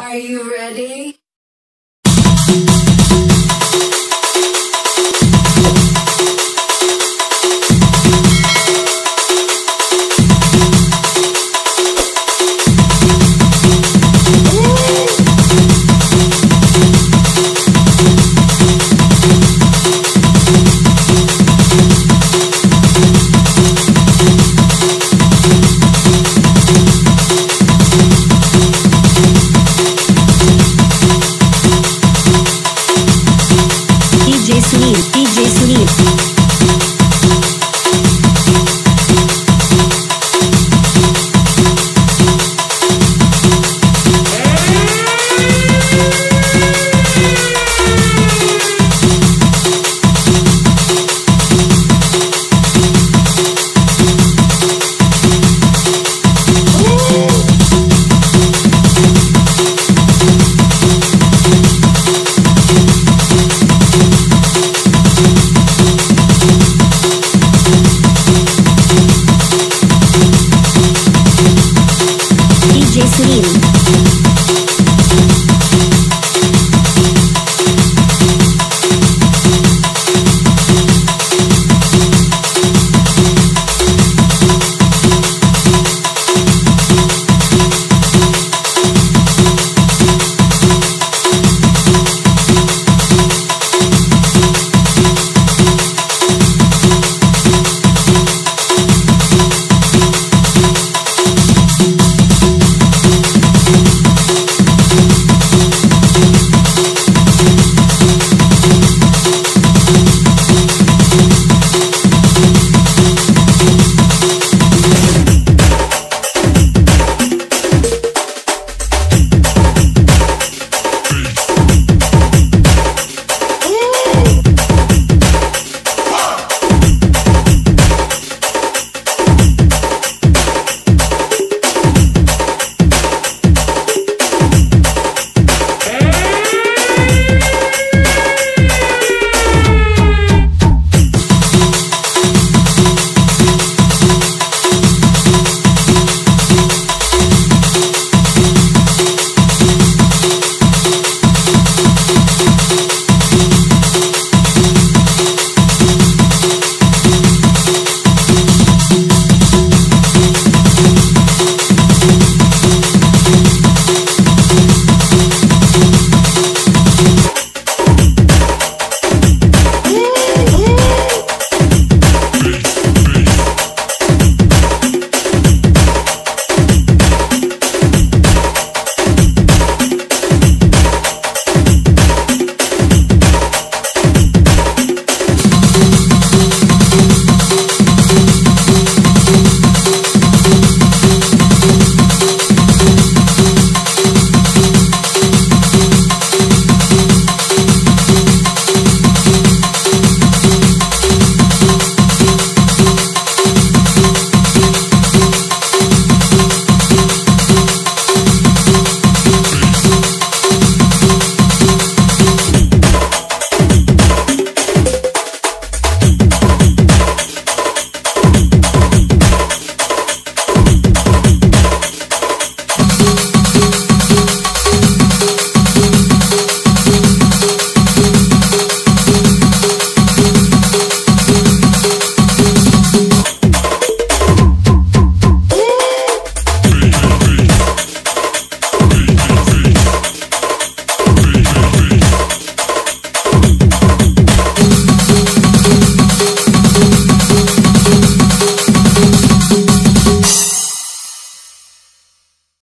Are you ready?